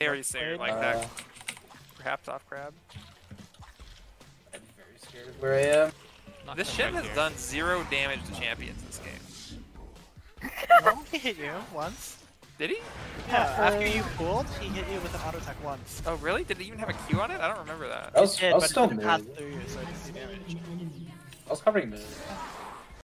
Very soon, like Uh, that. Perhaps off grab. I'm very scared of where I am. Not This ship right has here. done zero damage to champions this game. He hit you once. Did he? Yeah, after you pulled, he hit you with an auto attack once. Oh, really? Did it even have a Q on it? I don't remember that. I was, It I was but still didn't through you, so I didn't see damage. I was covering mid.